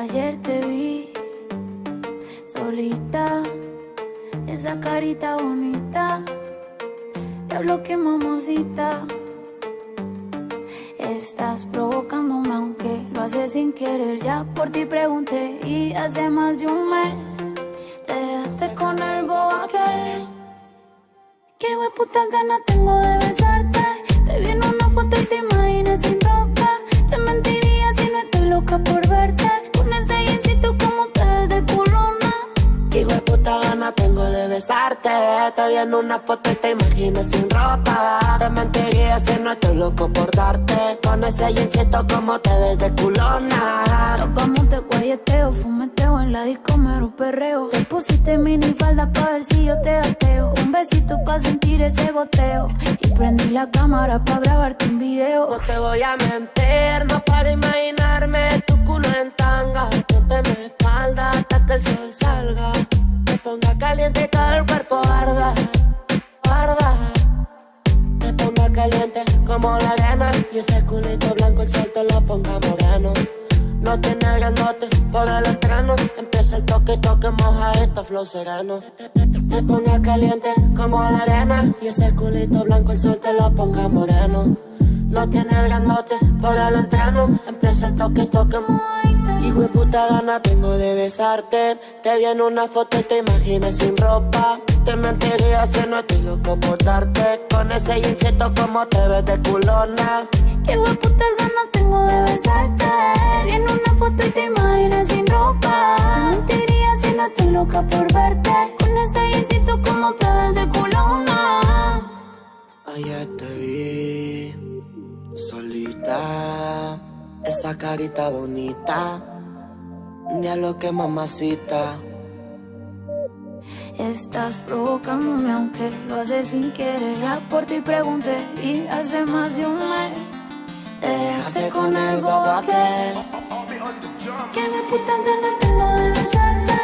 Ayer te vi solita, esa carita bonita. Diablo que mamosita. Estás provocándome aunque lo haces sin querer. Ya por ti pregunté y hace más de un mes te dejaste con el bobo aquel. Qué puta gana tengo de besarte. Besarte. Te vi en una foto y te imaginas sin ropa. Te mentiría si no estoy loco por darte. Con ese jeansito como te ves de culona. Nos vamos de guayeteo, fumeteo en la disco mero perreo. Te pusiste mini falda pa' ver si yo te gateo. Un besito pa' sentir ese goteo. Y prendí la cámara pa' grabarte un video. No te voy a mentir, no para imaginarme caliente y el cuerpo arda, arda. Me ponga caliente como la arena y ese culito blanco el sol te lo ponga moreno. No tiene grandote por el entreno. Empieza el toque, toque, moja esto, flow sereno. Te ponga caliente como la arena y ese culito blanco el sol te lo ponga moreno. No tiene grandote por el entreno. Empieza el toque, toque, Hijo de puta gana tengo de besarte. Te vi en una foto y te imaginas sin ropa. Te mentiría si no estoy loco por darte. Con ese insecto como te ves de culona. Qué putas ganas tengo de besarte. Vi en una foto y te imaginas sin ropa. Te mentiría si no estoy loca por esa carita bonita, lo que mamacita. Estás provocándome aunque lo haces sin querer. Ya por ti pregunté y hace más de un mes te dejaste con el bobo aquel. Que me puta ganas